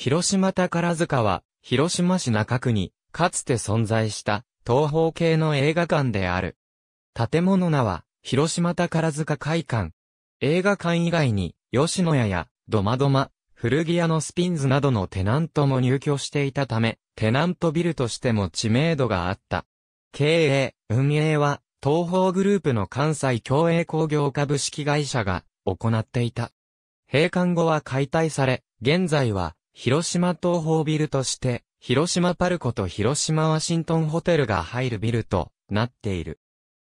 広島宝塚は、広島市中区に、かつて存在した、東方系の映画館である。建物名は、広島宝塚会館。映画館以外に、吉野家や、ドマドマ、古着屋のスピンズなどのテナントも入居していたため、テナントビルとしても知名度があった。経営、運営は、東方グループの関西共栄工業株式会社が行っていた。閉館後は解体され、現在は広島東方ビルとして、広島パルコと広島ワシントンホテルが入るビルとなっている。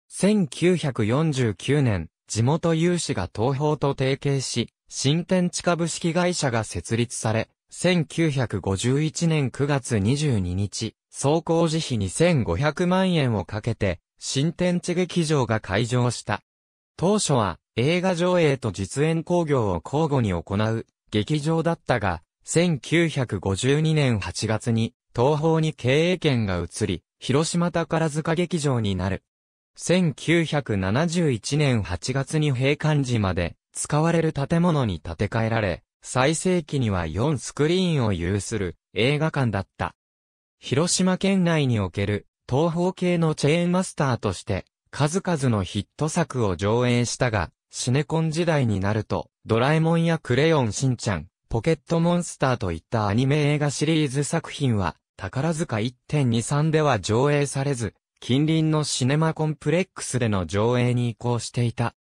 1949年、地元有志が東方と提携し、新天地株式会社が設立され、1951年9月22日、総工事費2500万円をかけて、新天地劇場が開場した。当初は映画上映と実演工業を交互に行う劇場だったが、1952年8月に東方に経営権が移り、広島宝塚劇場になる。1971年8月に閉館時まで使われる建物に建て替えられ、最盛期には4スクリーンを有する映画館だった。広島県内における東方系のチェーンマスターとして数々のヒット作を上映したが、シネコン時代になると、ドラえもんやクレヨンしんちゃん、ポケットモンスターといったアニメ映画シリーズ作品は、宝塚1.23では上映されず、近隣のシネマコンプレックスでの上映に移行していた。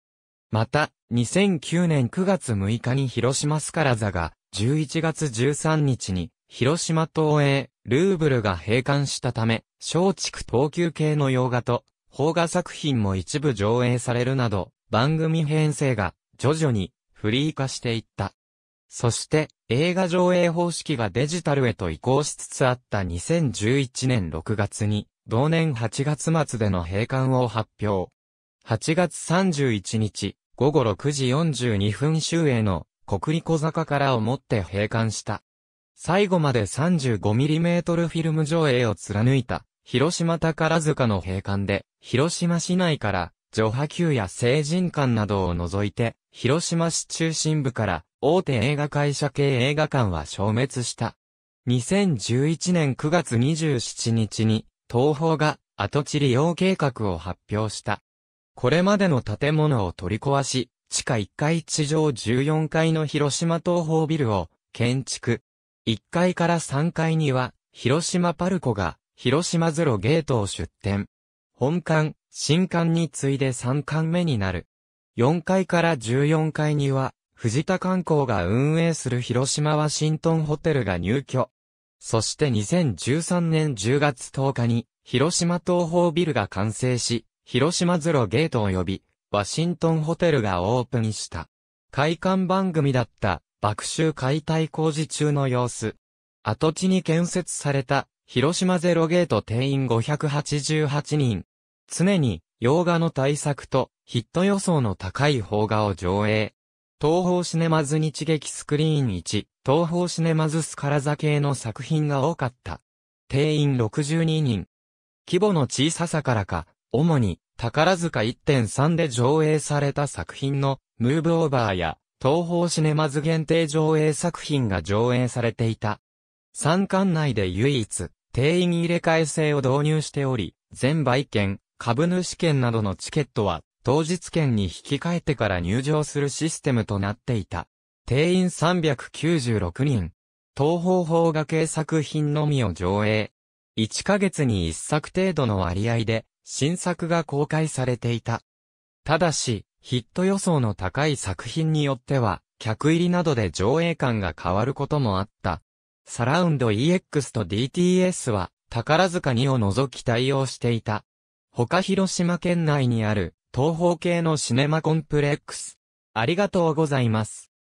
また、2009年9月6日に広島スカラザが、11月13日に、広島東映、ルーブルが閉館したため、松竹東急系の洋画と、邦画作品も一部上映されるなど、番組編成が徐々にフリー化していった。そして映画上映方式がデジタルへと移行しつつあった2011年6月に、同年8月末での閉館を発表。8月31日、午後6時42分終映の国立小坂からをもって閉館した。最後まで 35mm フィルム上映を貫いた、広島宝塚の閉館で、広島市内から除波球や成人館などを除いて、広島市中心部から大手映画会社系映画館は消滅した。2011年9月27日に、東宝が跡地利用計画を発表した。これまでの建物を取り壊し、地下1階地上14階の広島東宝ビルを建築。1階から3階には、広島パルコが、広島ゼロゲートを出店。本館、新館に次いで3館目になる。4階から14階には、藤田観光が運営する広島ワシントンホテルが入居。そして2013年10月10日に、広島東方ビルが完成し、広島ゼロゲートを呼び、ワシントンホテルがオープンした。開館番組だった、爆臭解体工事中の様子。跡地に建設された、広島ゼロゲート定員588人。常に、洋画の対策と、ヒット予想の高い邦画を上映。東方シネマズ日劇スクリーン1、東方シネマズスカラザ系の作品が多かった。定員62人。規模の小ささからか、主に、宝塚1.3で上映された作品の、ムーブオーバーや、東方シネマズ限定上映作品が上映されていた。三館内で唯一、定員入れ替え制を導入しており、全売券、株主券などのチケットは、当日券に引き換えてから入場するシステムとなっていた。定員396人。東方法画系作品のみを上映。1ヶ月に1作程度の割合で、新作が公開されていた。ただし、ヒット予想の高い作品によっては、客入りなどで上映感が変わることもあった。サラウンド EX と DTS は、宝塚2を除き対応していた。他広島県内にある東方系のシネマコンプレックス。ありがとうございます。